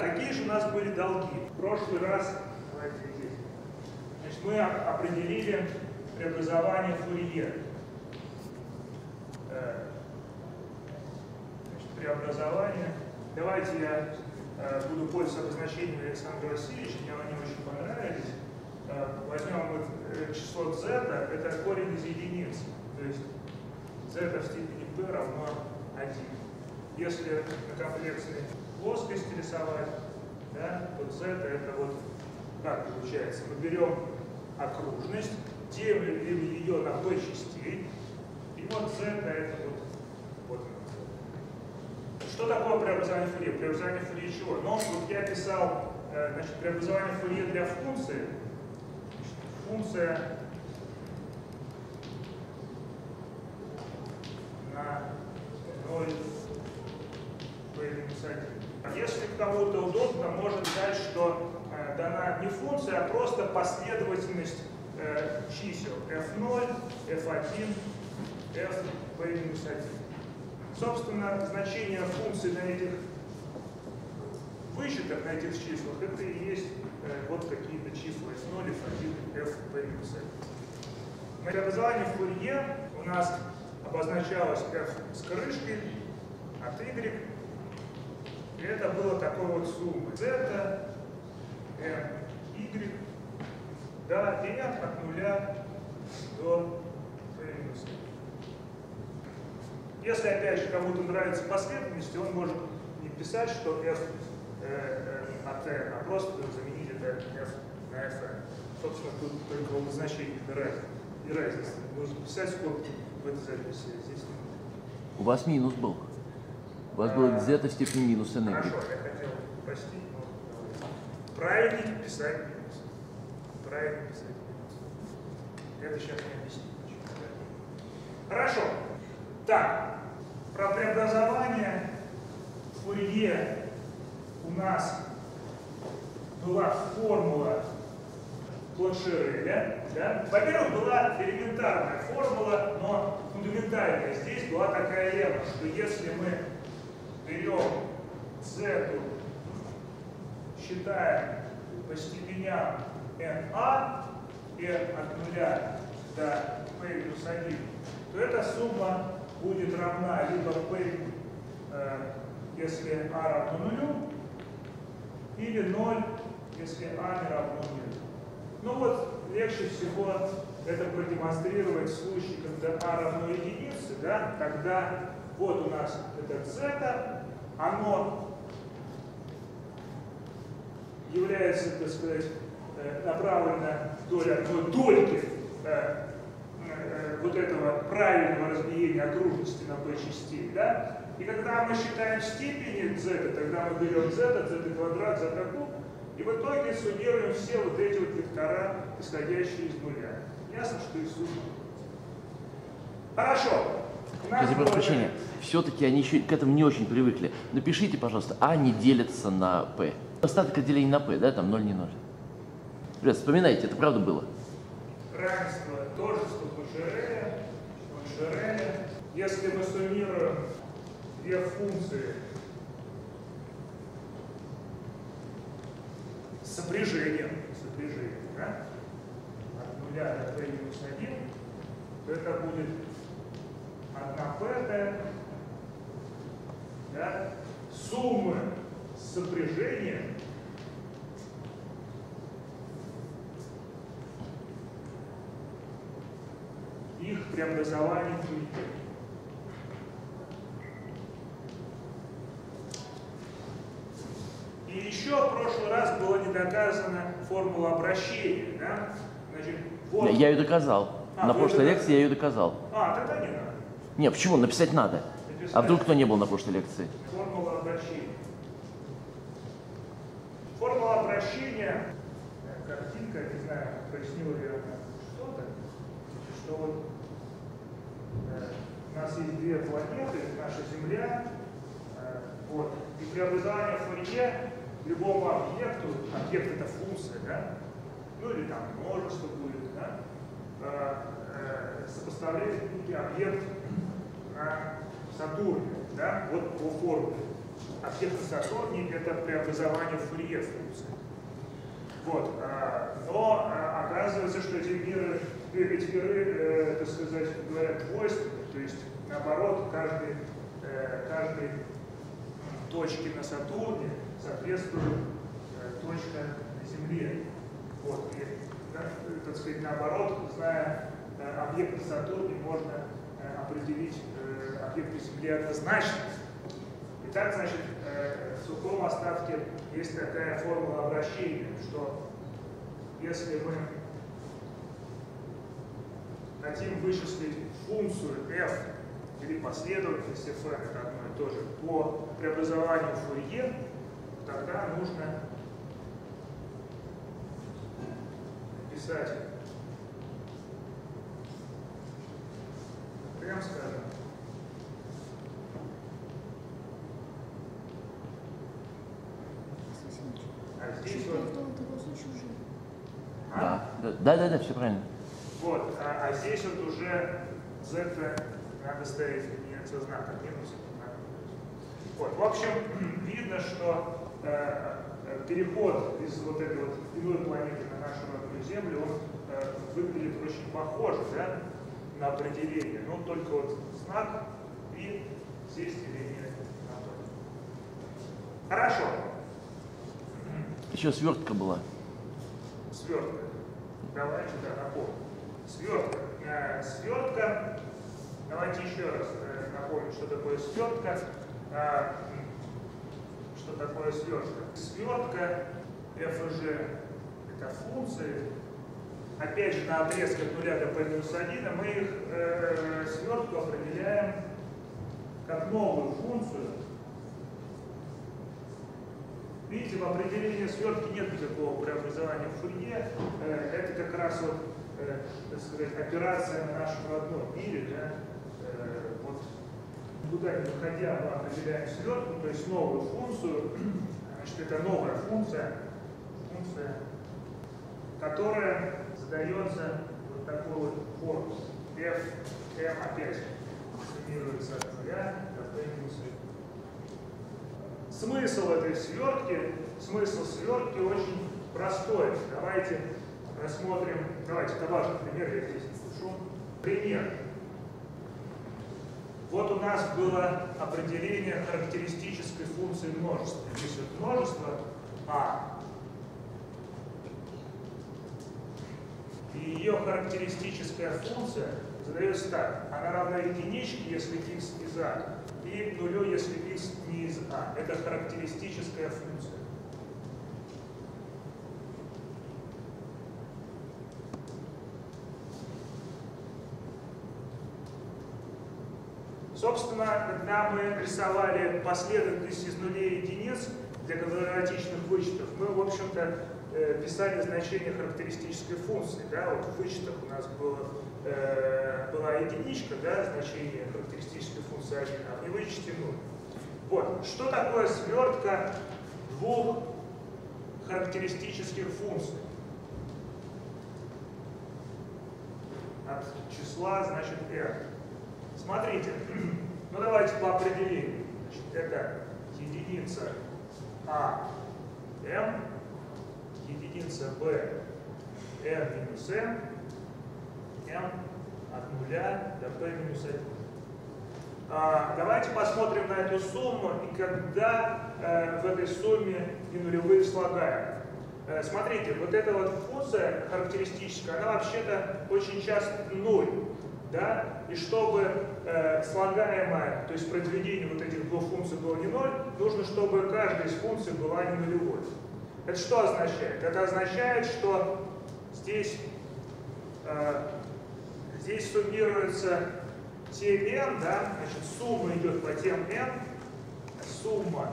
Какие же у нас были долги? В прошлый раз, значит, мы определили преобразование Фурье. Э, значит, преобразование. Давайте я э, буду пользоваться обозначением Александра Васильевича, мне они очень понравились. Э, возьмем вот число z, это корень из единиц. То есть z в степени p равно 1. Если на комплекции плоскость рисовать, да, то z это вот как получается. Мы берем окружность, делим ее на p частей, и вот z это вот, вот Что такое преобразование Фурье? Преобразование Фурье чего? Ну, вот я писал э, значит, преобразование Фурье для функции. Функция на 0 p минус 1. Если кому-то удобно, можно сказать, что э, дана не функция, а просто последовательность э, чисел f0, f1, f p минус 1. Собственно, значение функции на этих вычетах, на этих числах, это и есть э, вот какие-то числа f0, f1, f p минус 1. На преобразовании Фурье у нас обозначалось f с крышкой от y. И это было такой вот суммы z, m, y, да, и от нуля до минус 1. Если, опять же, кому-то нравится последовательность, он может не писать, что f э, э, от n, а просто заменить это f на fn. Собственно, тут только в обозначении и разница. Нужно писать скобки в этой записи, а здесь У вас минус был. У вас было z в степени минус n. Хорошо, я хотел простить, правильнее писать минус. Правильно писать минус. Это сейчас не объясню. Хорошо. Так, про преобразование Фурье у нас была формула Планшереля. Да? Во-первых, была элементарная формула, но фундаментальная здесь была такая лема, что если мы берем z, считаем по степеням na, n от нуля до p минус 1, то эта сумма будет равна либо p, э, если a равно нулю, или 0, если a не равно нулю. Ну вот, легче всего это продемонстрировать в случае, когда a равно единице, да, тогда вот у нас это z, оно является, так сказать, э, направлено вдоль одной дольки э, э, вот этого правильного разбиения окружности на p частей, да? И когда мы считаем степени z, тогда мы берем z, z квадрат, z куб, и в итоге суммируем все вот эти вот вектора, исходящие из нуля. Ясно, что их сумма. Хорошо. Прошу прощения, все-таки они еще к этому не очень привыкли. Напишите, пожалуйста, А не делится на П. Остаток отделения на П, да, там 0 не 0. Ребят, вспоминайте, это правда было? Равенство тожества Пашерея, Пашерея. Если мы суммируем две функции сопряжением, сопряжением, да? от нуля до p минус 1, то это будет 1 пятая да? суммы сопряжения их преобразований в университете. И еще в прошлый раз была не доказана формула обращения. Да? Значит, вот. Я ее доказал. А, на прошлой доказали? лекции я ее доказал. А, тогда не надо. Не, почему? Написать надо. А вдруг кто не был на прошлой лекции? Формула обращения. Формула обращения, э, картинка, не знаю, пояснила ли она что-то, что вот э, у нас есть две планеты, наша Земля, э, вот, и преобразование Фурье любому объекту, объект это функция, да, ну или там множество будет, да, сопоставлять некий объект на Сатурне, да, вот по формуле. на Сатурне – это преобразование Фурье функции. Вот. а, Но а, оказывается, что эти миры, э, эти миры, э, так сказать, говорят двойственны, то есть наоборот, каждый, э, каждой точке на Сатурне соответствует точка на Земле. Вот. И, так сказать, наоборот, зная объект на Сатурне, можно определить э, объекты Земли однозначно. Итак, значит, э, в сухом остатке есть такая формула обращения, что если мы хотим вычислить функцию f или последовательность fn, это одно и то же, по преобразованию Фурье, тогда нужно писать прям скажем, а здесь вот а? Да, да, да, да, все правильно. Вот, а, а здесь вот уже z надо ставить не со знаком минус. а Вот, в общем, видно, что э, э, переход из вот этой вот иной планеты на нашу родную Землю, он э, выглядит очень похоже, да, на определение. Ну, только вот знак и здесь деление на то. Хорошо. Еще свертка была. Свертка. Давайте, да, напомню. Свертка. Э, свертка. Давайте еще раз э, напомним, что такое свертка. М, что такое свертка? Свертка f и g это функции. Опять же, на отрезке от 0 до p минус 1 мы их э, свертку определяем как новую функцию Видите, в определении свертки нет никакого преобразования в Фурье. Э, Это как раз вот, э, так сказать, операция на нашем родном мире. Да? Э, Вот куда не выходя, мы определяем свертку, то есть новую функцию. Значит, это новая функция, функция, которая задается вот такой вот формой. f, m опять суммируется от нуля до p минус 1. Смысл этой свертки, смысл свертки очень простой. Давайте рассмотрим, давайте табачный пример, я здесь пишу. Пример. Вот у нас было определение характеристической функции множества. Здесь вот множество А. И ее характеристическая функция задается так. Она равна единичке, если x из А, и нулю, если x не из А. Это характеристическая функция. Собственно, когда мы рисовали последовательность из нулей и единиц для квадратичных вычетов, мы, в общем-то, э, писали значение характеристической функции. Да? Вот в вычетах у нас было, э, была единичка, да, значение характеристической функции 1, а в невычете 0. Вот. Что такое свертка двух характеристических функций? От числа, значит, r. Смотрите, ну давайте по определению. Значит, это единица А, m, единица b, n минус m, m от нуля до p минус 1. А, давайте посмотрим на эту сумму и когда э, в этой сумме и нулевые слагаем. Э, смотрите, вот эта вот функция характеристическая, она вообще-то очень часто ноль. Да? И чтобы э, слагаемое, то есть произведение вот этих двух функций было не ноль, нужно, чтобы каждая из функций была не нулевой. Это что означает? Это означает, что здесь, э, здесь суммируется те n, да, значит, сумма идет по тем n, сумма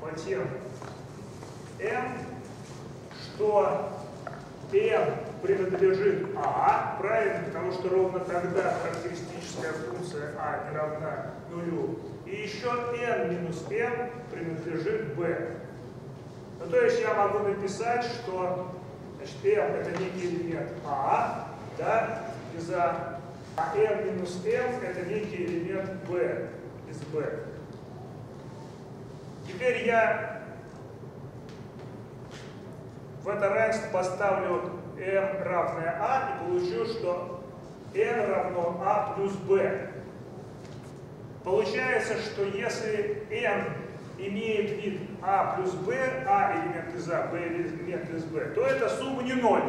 по тем n, что n принадлежит А, правильно, потому что ровно тогда характеристическая функция А не равна нулю. И еще n минус n принадлежит b. Ну, то есть я могу написать, что значит, m это некий элемент А, да, из А, а n минус n это некий элемент b из b. Теперь я в это равенство поставлю m равное a и получу, что n равно a плюс b. Получается, что если n имеет вид а плюс b, а элемент из а, b элемент из b, то эта сумма не ноль.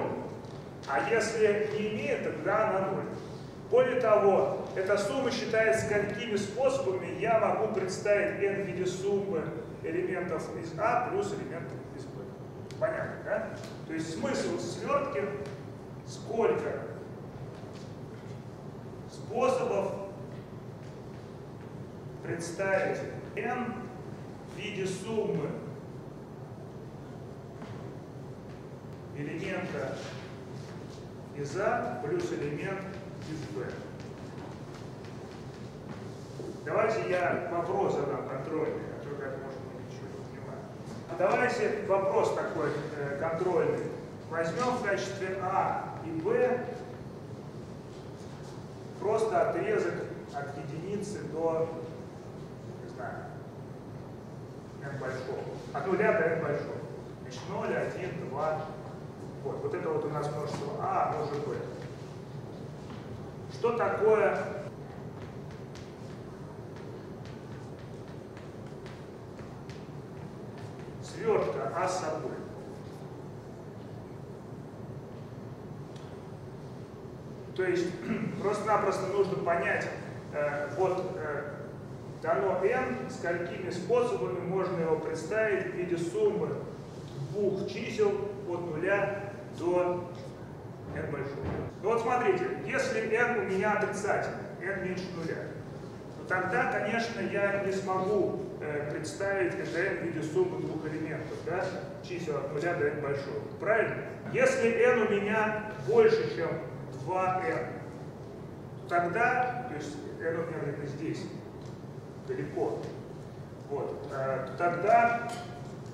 А если не имеет, тогда она ноль. Более того, эта сумма считается какими способами я могу представить n в виде суммы элементов из А плюс элементов из Б. Понятно, да? То есть смысл свертки сколько способов представить n в виде суммы элемента из А плюс элемент из Б. Давайте я вопрос задам контрольный, а то как может быть ничего не понимаю. Давайте вопрос такой э, контрольный. Возьмем в качестве А и Б просто отрезок от единицы до, знаю, n большого. От нуля до n большого. Значит, 0, 1, 2. Вот, вот это вот у нас множество А, а множество Б. Что такое свертка А с собой? То есть просто-напросто нужно понять, э, вот э, дано n, сколькими способами можно его представить в виде суммы двух чисел от нуля до n большого. Ну вот смотрите, если n у меня отрицательный, n меньше нуля, то тогда, конечно, я не смогу э, представить это n в виде суммы двух элементов, да, чисел от нуля до n большого. Правильно? Если n у меня больше, чем 2n, тогда, то есть n у меня где-то здесь, далеко, вот, э, тогда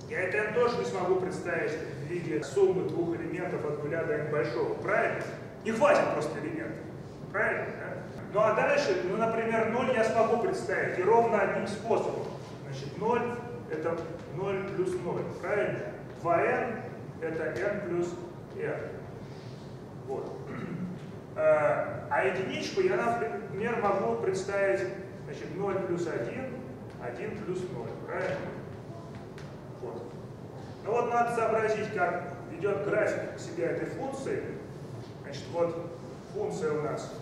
я это тоже не смогу представить в виде суммы двух элементов от нуля до n большого, правильно? Не хватит просто элементов, правильно? Да? Ну а дальше, ну, например, 0 я смогу представить, и ровно одним способом. Значит, 0 это 0 плюс 0, правильно? 2n это n плюс n. Вот. А единичку я, например, могу представить, значит, 0 плюс 1, 1 плюс 0, правильно? Вот. Ну вот надо сообразить, как ведет график себя этой функции. Значит, вот функция у нас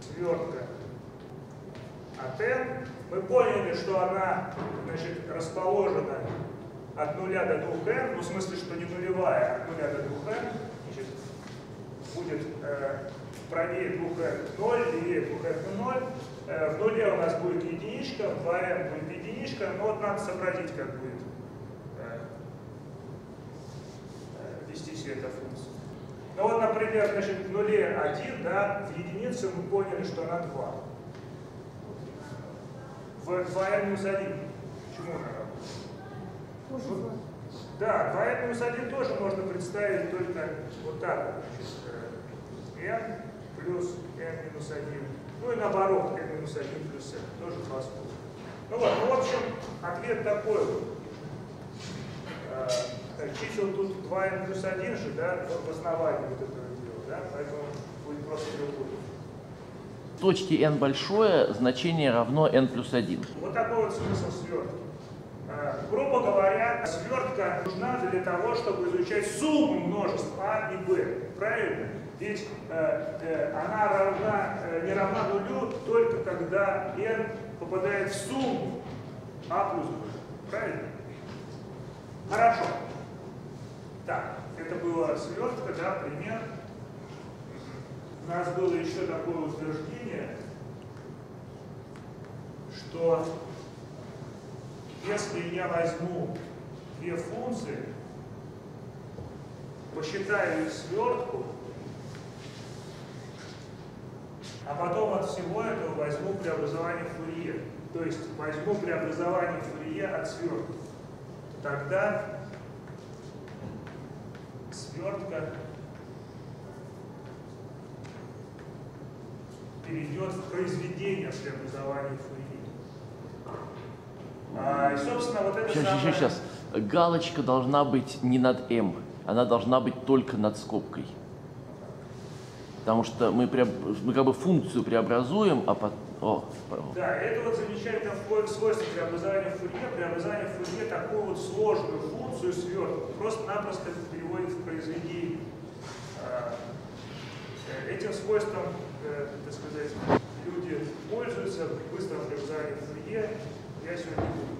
свертка от n. Мы поняли, что она значит, расположена от 0 до 2n, ну в смысле, что не нулевая, от 0 до 2n, значит, будет э, правее 2n 0, левее 2n 0. Э, в нуле у нас будет единичка, в 2n будет единичка, но вот надо сообразить, как будет э, э, вести себя эта функция. Ну вот, например, значит, в нуле 1, да, в единице мы поняли, что она 2. В 2n минус 1, почему она работает? Да, 2n минус 1 тоже можно представить только вот так. Значит, n плюс n минус 1. Ну и наоборот, n минус 1 плюс n. Тоже способа. Ну вот, ну, в общем, ответ такой вот. Чисел тут 2n плюс 1 же, да, в основании вот этого дела, да, поэтому будет просто другой. точки n большое значение равно n плюс 1. Вот такой вот смысл свертки. Э, грубо говоря, свертка нужна для того, чтобы изучать сумму множеств А и Б. Правильно? Ведь э, э, она равна, э, не равна нулю только когда n попадает в сумму А плюс Б. Правильно? Хорошо. Так, это была свертка, да, пример. У нас было еще такое утверждение, что если я возьму две функции, посчитаю их свертку, а потом от всего этого возьму преобразование Фурье, то есть возьму преобразование Фурье от свертки, тогда свертка перейдет в произведение преобразования Фурье. А, и, собственно, вот это Сейчас, самое... сейчас, сейчас. Галочка должна быть не над М, она должна быть только над скобкой. Потому что мы, преоб- мы как бы функцию преобразуем, а потом... О. Да, это вот замечательное свойство преобразования в Фурье. Преобразование в Фурье такую вот сложную функцию свертку просто-напросто переводит в произведение. А, Этим свойством, э, так сказать, люди пользуются в быстром преобразовании в Фурье. Я сегодня не буду говорить.